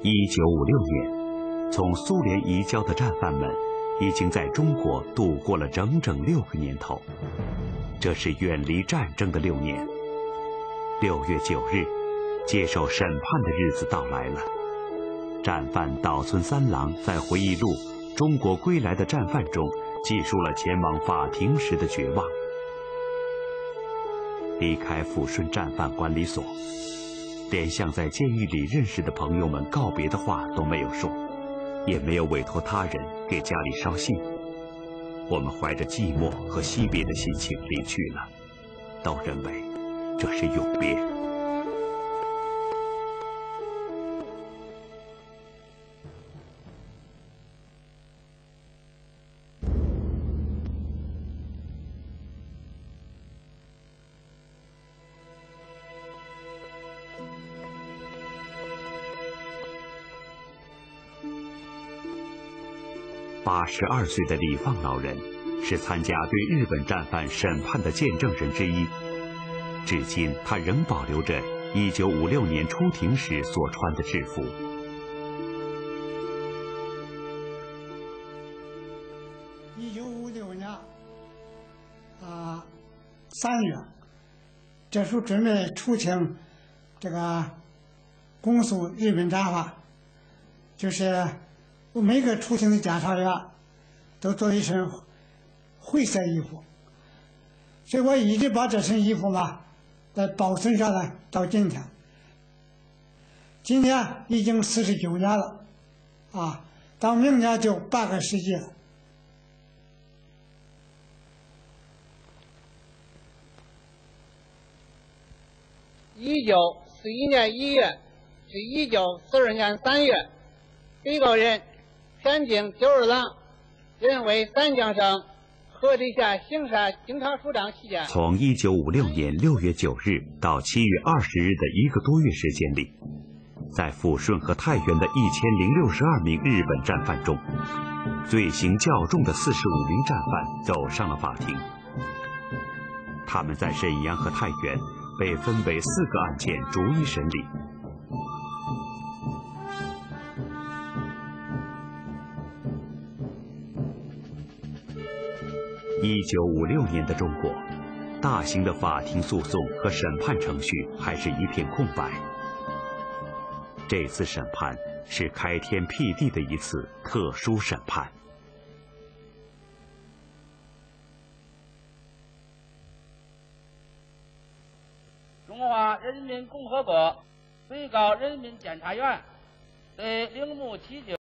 一九五六年，从苏联移交的战犯们，已经在中国度过了整整六个年头。这是远离战争的六年。六月九日，接受审判的日子到来了。战犯岛村三郎在回忆录《中国归来的战犯》中，记述了前往法庭时的绝望。离开抚顺战犯管理所，连向在监狱里认识的朋友们告别的话都没有说，也没有委托他人给家里捎信。我们怀着寂寞和惜别的心情离去了，都认为这是永别。八十二岁的李放老人是参加对日本战犯审判的见证人之一，至今他仍保留着一九五六年出庭时所穿的制服。一九五六年啊三月，这时候准备出庭，这个公诉日本战犯，就是。我每个出庭的检察员都做一身灰色衣服，所以我一直把这身衣服嘛在保存下来到今天。今年已经四十九年了，啊，到明年就半个世纪了。一九四一年一月至一九四二年三月，被告人。三井九二郎任为三江省河内县刑山警察署长期间，从一九五六年六月九日到七月二十日的一个多月时间里，在抚顺和太原的一千零六十二名日本战犯中，罪行较重的四十五名战犯走上了法庭。他们在沈阳和太原被分为四个案件逐一审理。一九五六年的中国，大型的法庭诉讼和审判程序还是一片空白。这次审判是开天辟地的一次特殊审判。中华人民共和国最高人民检察院对铃木启久。